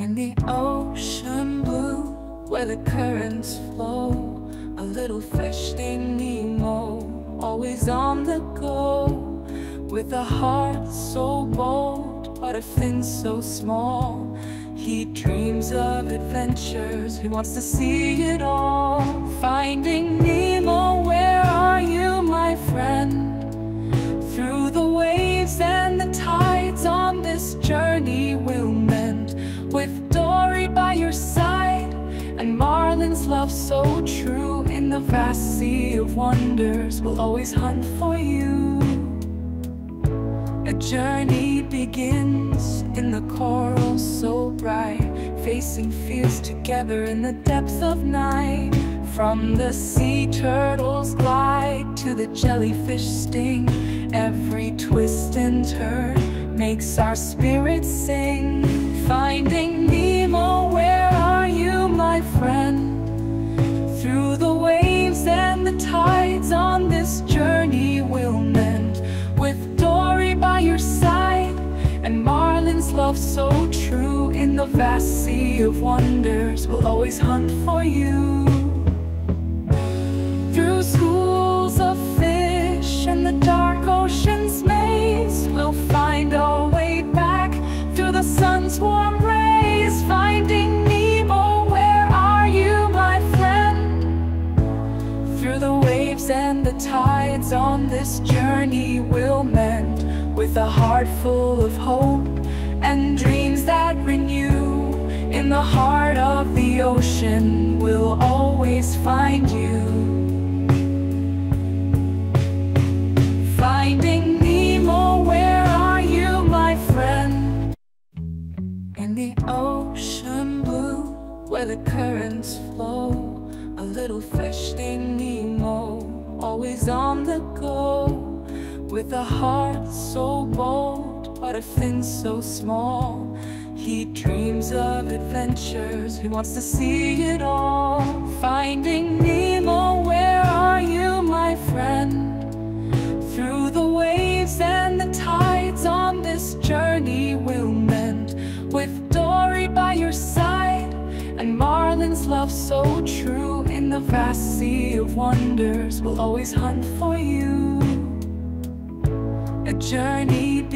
In the ocean blue, where the currents flow, a little fish named Nemo, always on the go, with a heart so bold, but a fin so small. He dreams of adventures, he wants to see it all. Finding Nemo, where are you, my friend? Through the waves and the tides on this journey we'll so true In the vast sea of wonders. We'll always hunt for you. A journey begins in the coral so bright Facing fears together in the depths of night. From the sea turtles glide to the jellyfish sting. Every twist and turn makes our spirits sing. Finding and Marlin's love so true In the vast sea of wonders we'll always hunt for you Through schools of fish and the dark ocean's maze We'll find our way back through the sun's warm rays Finding Nemo, where are you, my friend? Through the waves and the tides on this journey we'll mend With a heart full of hope and dreams that renew. In the heart of the ocean we'll always find you. Finding Nemo, where are you, my friend? In the ocean blue, where the currents flow A little fish named Nemo, always on the go With a heart so bold, but a fin so small He dreams of adventures, he wants to see it all. Finding Nemo, where are you, my friend? Through the waves and the tides on this journey we'll mend. With Dory by your side and Marlin's love so true. In the vast sea of wonders we'll always hunt for you A journey begins